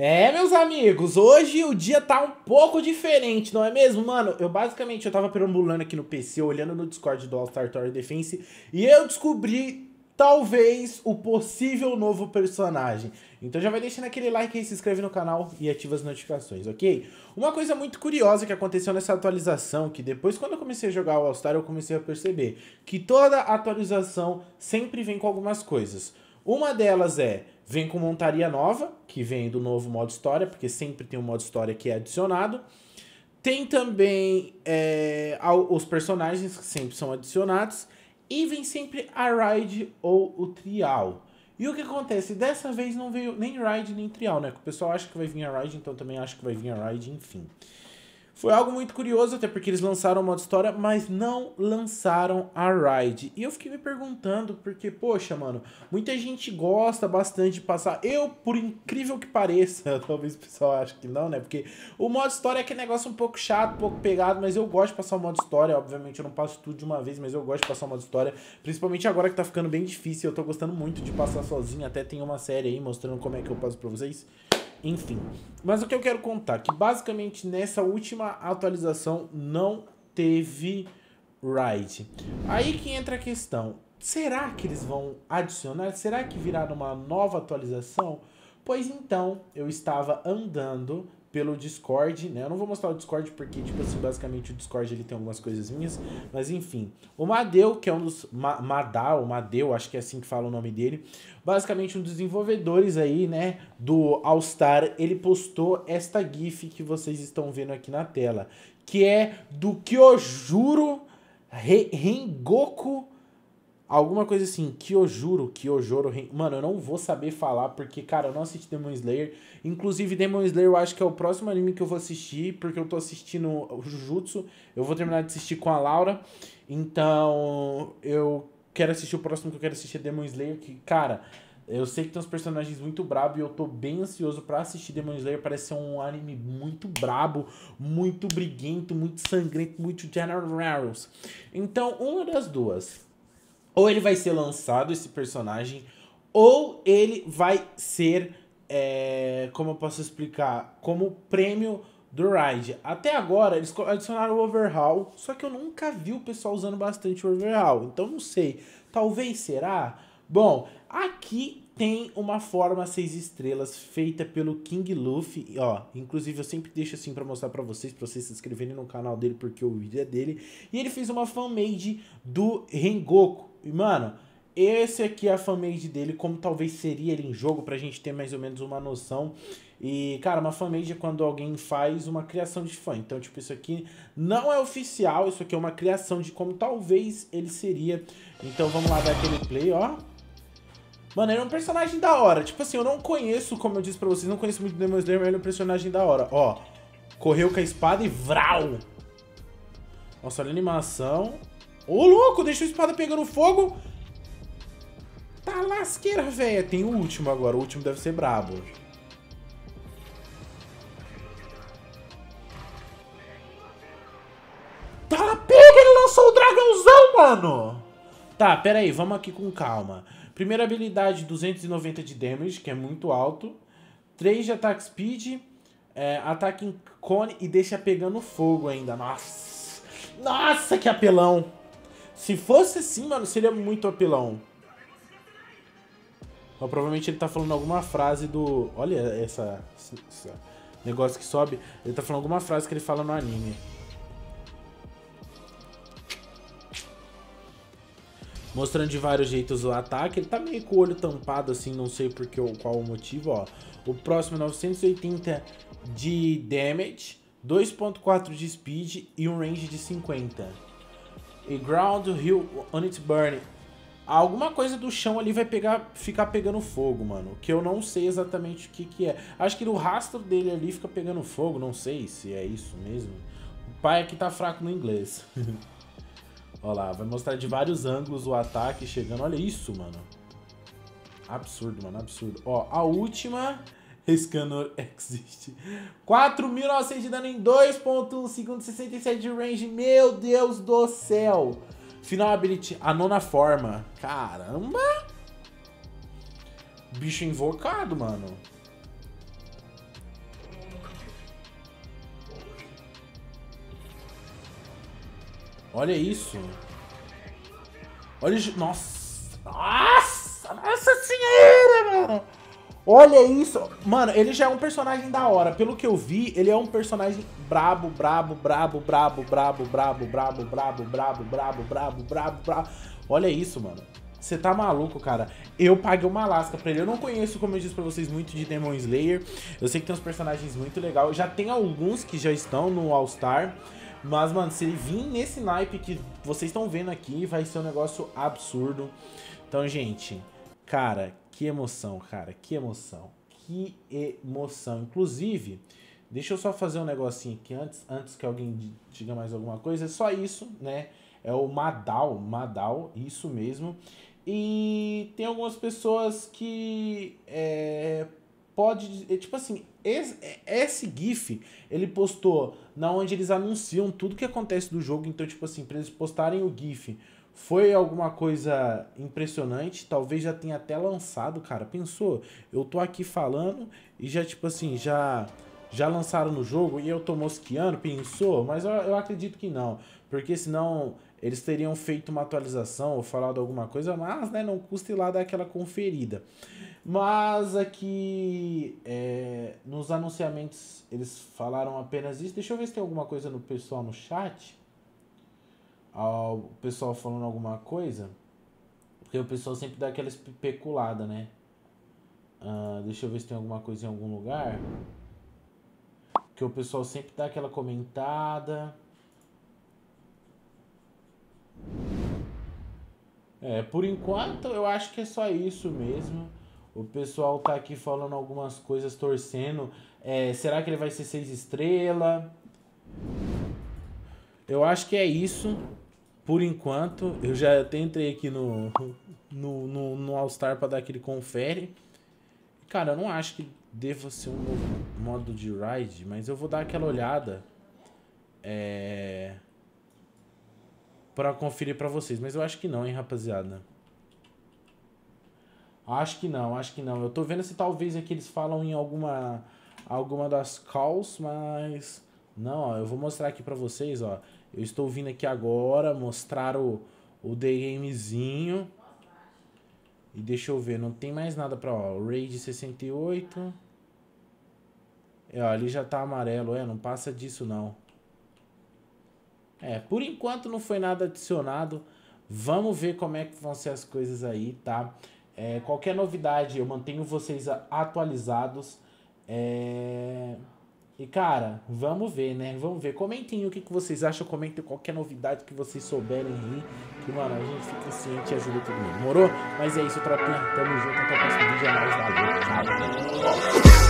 É, meus amigos, hoje o dia tá um pouco diferente, não é mesmo? Mano, eu basicamente eu tava perambulando aqui no PC, olhando no Discord do All Star Tower Defense, e eu descobri talvez o possível novo personagem. Então já vai deixando aquele like aí, se inscreve no canal e ativa as notificações, ok? Uma coisa muito curiosa que aconteceu nessa atualização, que depois quando eu comecei a jogar o All Star eu comecei a perceber que toda atualização sempre vem com algumas coisas. Uma delas é Vem com montaria nova, que vem do novo modo história, porque sempre tem um modo história que é adicionado. Tem também é, os personagens que sempre são adicionados. E vem sempre a ride ou o trial. E o que acontece? Dessa vez não veio nem ride nem trial, né? O pessoal acha que vai vir a ride, então também acho que vai vir a ride, enfim. Foi algo muito curioso, até porque eles lançaram o modo história, mas não lançaram a Ride. E eu fiquei me perguntando, porque, poxa, mano, muita gente gosta bastante de passar. Eu, por incrível que pareça, talvez o pessoal ache que não, né? Porque o modo história é aquele negócio um pouco chato, um pouco pegado, mas eu gosto de passar o modo história. Obviamente eu não passo tudo de uma vez, mas eu gosto de passar o modo história. Principalmente agora que tá ficando bem difícil. Eu tô gostando muito de passar sozinho. Até tem uma série aí mostrando como é que eu passo pra vocês. Enfim. Mas o que eu quero contar, que basicamente nessa última atualização não teve ride. Aí que entra a questão. Será que eles vão adicionar? Será que virar uma nova atualização? Pois então, eu estava andando pelo Discord, né? Eu não vou mostrar o Discord porque, tipo assim, basicamente o Discord ele tem algumas coisas minhas, mas enfim. O Madeu, que é um dos... Ma Madal, Madeu, acho que é assim que fala o nome dele, basicamente um dos desenvolvedores aí, né, do All Star, ele postou esta gif que vocês estão vendo aqui na tela, que é do Kyojuro Rengoku Alguma coisa assim, Kyojuro, Kyojoro... Mano, eu não vou saber falar porque, cara, eu não assisti Demon Slayer. Inclusive, Demon Slayer eu acho que é o próximo anime que eu vou assistir, porque eu tô assistindo o Jujutsu. Eu vou terminar de assistir com a Laura. Então, eu quero assistir o próximo que eu quero assistir é Demon Slayer, que, cara... Eu sei que tem uns personagens muito brabo e eu tô bem ansioso para assistir Demon Slayer. Parece ser um anime muito brabo, muito briguento, muito sangrento, muito General Raros. Então, uma das duas ou ele vai ser lançado, esse personagem, ou ele vai ser, é, como eu posso explicar, como prêmio do Ride. Até agora, eles adicionaram o Overhaul, só que eu nunca vi o pessoal usando bastante o Overhaul. Então, não sei. Talvez será? Bom, aqui tem uma forma 6 estrelas feita pelo King Luffy, ó, inclusive eu sempre deixo assim para mostrar para vocês, para vocês se inscreverem no canal dele porque o vídeo é dele, e ele fez uma fanmade do Rengoku, e, mano, esse aqui é a fanmade dele, como talvez seria ele em jogo, pra gente ter mais ou menos uma noção. E, cara, uma fanmade é quando alguém faz uma criação de fã. Então, tipo, isso aqui não é oficial, isso aqui é uma criação de como talvez ele seria. Então, vamos lá dar aquele play, ó. Mano, ele é um personagem da hora. Tipo assim, eu não conheço, como eu disse pra vocês, não conheço muito Demon Slayer, mas ele é um personagem da hora. Ó, correu com a espada e vral. Nossa, olha a animação. Ô, louco, deixa a espada pegando fogo. Tá lasqueira, velho. Tem o último agora. O último deve ser brabo. Tá, pega! Ele lançou o dragãozão, mano! Tá, pera aí. Vamos aqui com calma. Primeira habilidade, 290 de damage, que é muito alto. 3 de ataque speed. É, ataque em cone e deixa pegando fogo ainda. Nossa! Nossa, que apelão! Se fosse assim, mano, seria muito apelão. Provavelmente ele tá falando alguma frase do... Olha essa, essa negócio que sobe. Ele tá falando alguma frase que ele fala no anime. Mostrando de vários jeitos o ataque. Ele tá meio com o olho tampado assim, não sei por que, qual o motivo, ó. O próximo é 980 de damage, 2.4 de speed e um range de 50 e ground hill on it burning. Alguma coisa do chão ali vai pegar, ficar pegando fogo, mano. Que eu não sei exatamente o que que é. Acho que no rastro dele ali fica pegando fogo, não sei se é isso mesmo. O pai aqui tá fraco no inglês. Olha lá, vai mostrar de vários ângulos o ataque chegando. Olha isso, mano. Absurdo, mano, absurdo. Ó, a última Scanner existe. 4.900 de dano em 2.1 segundos, 67 de range. Meu Deus do céu. Final ability, a nona forma. Caramba. Bicho invocado, mano. Olha isso. Olha... Nossa. Ah! Olha isso. Mano, ele já é um personagem da hora. Pelo que eu vi, ele é um personagem brabo, brabo, brabo, brabo, brabo, brabo, brabo, brabo, brabo, brabo, brabo, brabo, brabo. Olha isso, mano. Você tá maluco, cara. Eu paguei uma lasca pra ele. Eu não conheço, como eu disse pra vocês, muito de Demon Slayer. Eu sei que tem uns personagens muito legais. Já tem alguns que já estão no All-Star. Mas, mano, se ele vir nesse naipe que vocês estão vendo aqui, vai ser um negócio absurdo. Então, gente, cara, que emoção, cara. Que emoção. Que emoção. Inclusive, deixa eu só fazer um negocinho aqui antes, antes que alguém diga mais alguma coisa. É só isso, né? É o Madal, Madal, isso mesmo. E tem algumas pessoas que é, pode, é, tipo assim, esse, esse GIF ele postou na onde eles anunciam tudo que acontece do jogo, então tipo assim, para eles postarem o GIF foi alguma coisa impressionante, talvez já tenha até lançado, cara. Pensou? Eu tô aqui falando e já tipo assim, já já lançaram no jogo e eu tô mosqueando, pensou? Mas eu, eu acredito que não, porque senão eles teriam feito uma atualização ou falado alguma coisa, mas né, não custa ir lá dar aquela conferida. Mas aqui é, nos anunciamentos eles falaram apenas isso. Deixa eu ver se tem alguma coisa no pessoal no chat. Ah, o pessoal falando alguma coisa. Porque o pessoal sempre dá aquela especulada, né? Uh, deixa eu ver se tem alguma coisa em algum lugar. Que o pessoal sempre dá aquela comentada. É, por enquanto eu acho que é só isso mesmo. O pessoal tá aqui falando algumas coisas, torcendo. É, será que ele vai ser seis estrelas? Eu acho que é isso. Por enquanto, eu já entrei aqui no, no, no, no All-Star pra dar aquele confere. Cara, eu não acho que deva ser um novo modo de ride, mas eu vou dar aquela olhada. É para conferir para vocês. Mas eu acho que não, hein, rapaziada. Acho que não, acho que não. Eu tô vendo se talvez aqui eles falam em alguma alguma das calls, mas não, ó, eu vou mostrar aqui para vocês, ó. Eu estou vindo aqui agora mostrar o o Gamezinho. E deixa eu ver, não tem mais nada para ó, Raid 68. É, ó, ali já tá amarelo, é, não passa disso não. É, por enquanto não foi nada adicionado. Vamos ver como é que vão ser as coisas aí, tá? É, qualquer novidade, eu mantenho vocês atualizados. É... E, cara, vamos ver, né? Vamos ver. Comentem o que, que vocês acham. Comentem qualquer novidade que vocês souberem aí. Que, mano, a gente fica ciente e ajuda todo mundo. Morou? Mas é isso, tropinha. Tamo junto. Até o próximo vídeo. É nóis. Valeu. Tchau.